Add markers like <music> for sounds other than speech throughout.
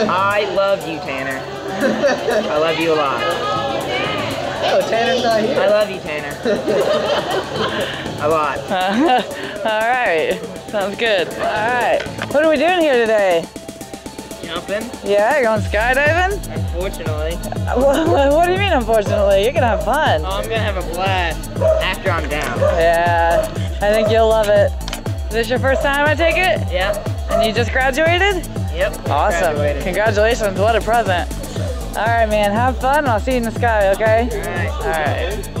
<laughs> I love you, Tanner. I love you a lot. Oh, Tanner's not here. I love you, Tanner. <laughs> a lot. <laughs> All right, sounds good. All right, what are we doing here today? Jumping, Yeah, you're going skydiving? unfortunately. What, what do you mean, unfortunately? You're gonna have fun. Oh, I'm gonna have a blast after I'm down. Yeah, I think you'll love it. Is this your first time I take it? Yeah. And you just graduated? Yep. Awesome. Congratulations, what a present. All right, man, have fun. I'll see you in the sky, okay? Alright. All right.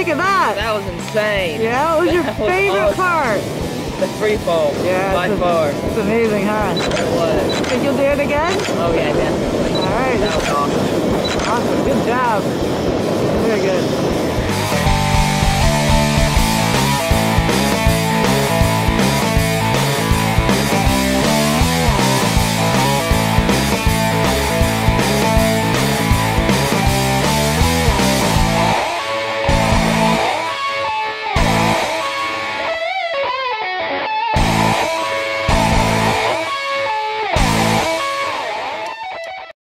Think of that? That was insane. Yeah, what was your was favorite awesome. part? the free fall. Yeah, By it's, far. it's amazing, huh? It was. Think you'll do it again? Oh yeah, definitely. All right, That was awesome. awesome. Good job. Very good.